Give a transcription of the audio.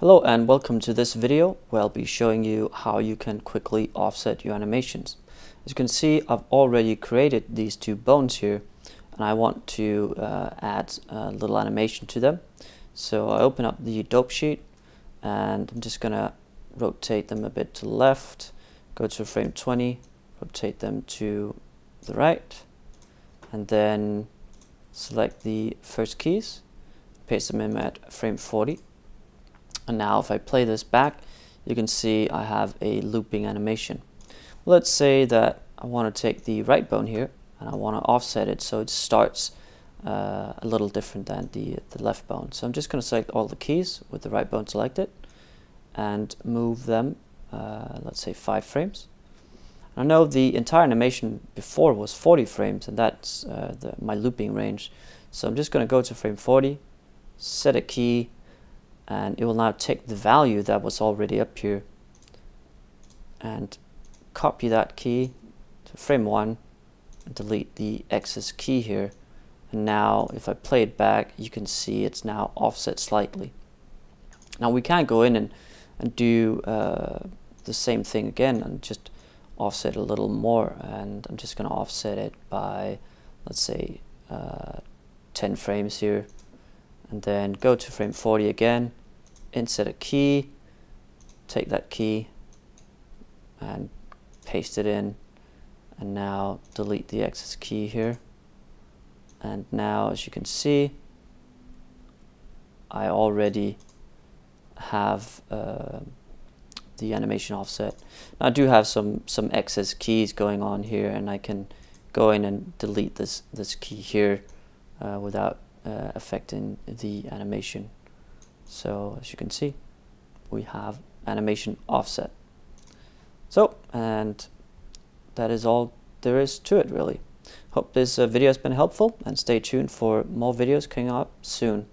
Hello and welcome to this video where I'll be showing you how you can quickly offset your animations. As you can see I've already created these two bones here and I want to uh, add a little animation to them. So I open up the dope sheet and I'm just gonna rotate them a bit to the left, go to frame 20, rotate them to the right and then select the first keys, paste them in at frame 40 and now if I play this back, you can see I have a looping animation. Let's say that I want to take the right bone here and I want to offset it so it starts uh, a little different than the, the left bone. So I'm just going to select all the keys with the right bone selected and move them, uh, let's say 5 frames. I know the entire animation before was 40 frames and that's uh, the, my looping range. So I'm just going to go to frame 40, set a key, and it will now take the value that was already up here and copy that key to frame 1 and delete the excess key here. And now if I play it back you can see it's now offset slightly. Now we can go in and, and do uh, the same thing again and just offset a little more. And I'm just going to offset it by let's say uh, 10 frames here. And then go to frame 40 again insert a key take that key and paste it in. And now delete the excess key here. And now as you can see I already have uh, the animation offset. Now I do have some some excess keys going on here and I can go in and delete this this key here uh, without uh, affecting the animation so as you can see we have animation offset. So and that is all there is to it really. Hope this uh, video has been helpful and stay tuned for more videos coming up soon